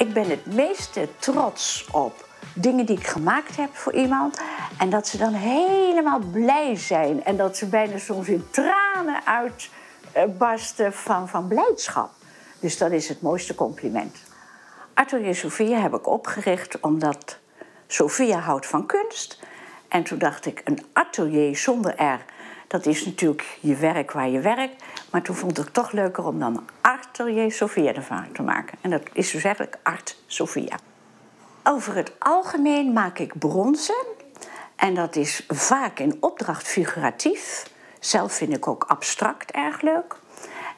Ik ben het meeste trots op dingen die ik gemaakt heb voor iemand. En dat ze dan helemaal blij zijn. En dat ze bijna soms in tranen uitbarsten van, van blijdschap. Dus dat is het mooiste compliment. Atelier Sophia heb ik opgericht omdat Sophia houdt van kunst. En toen dacht ik, een atelier zonder R, dat is natuurlijk je werk waar je werkt. Maar toen vond ik het toch leuker om dan Atelier Sophia ervan te maken. En dat is dus eigenlijk Art Sophia. Over het algemeen maak ik bronzen. En dat is vaak in opdracht figuratief. Zelf vind ik ook abstract erg leuk.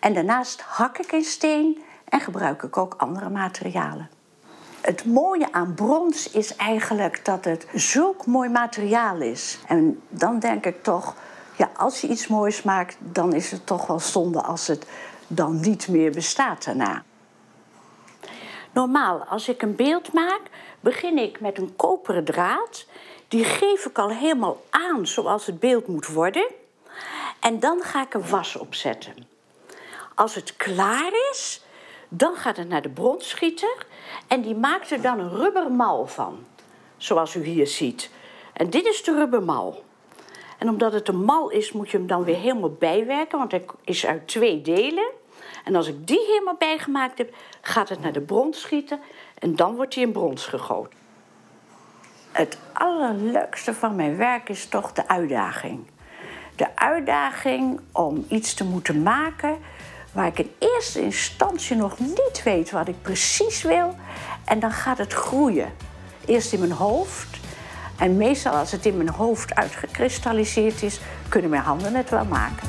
En daarnaast hak ik in steen en gebruik ik ook andere materialen. Het mooie aan brons is eigenlijk dat het zulk mooi materiaal is. En dan denk ik toch, ja, als je iets moois maakt, dan is het toch wel zonde als het dan niet meer bestaat daarna. Normaal, als ik een beeld maak, begin ik met een koperen draad. Die geef ik al helemaal aan zoals het beeld moet worden. En dan ga ik een was opzetten. Als het klaar is, dan gaat het naar de bronsschieter. En die maakt er dan een rubbermal van. Zoals u hier ziet. En dit is de rubbermal. En omdat het een mal is, moet je hem dan weer helemaal bijwerken. Want hij is uit twee delen. En als ik die helemaal bijgemaakt heb, gaat het naar de bronsschieter. En dan wordt hij in brons gegoten. Het allerleukste van mijn werk is toch de uitdaging. De uitdaging om iets te moeten maken waar ik in eerste instantie nog niet weet wat ik precies wil. En dan gaat het groeien. Eerst in mijn hoofd. En meestal als het in mijn hoofd uitgekristalliseerd is, kunnen mijn handen het wel maken.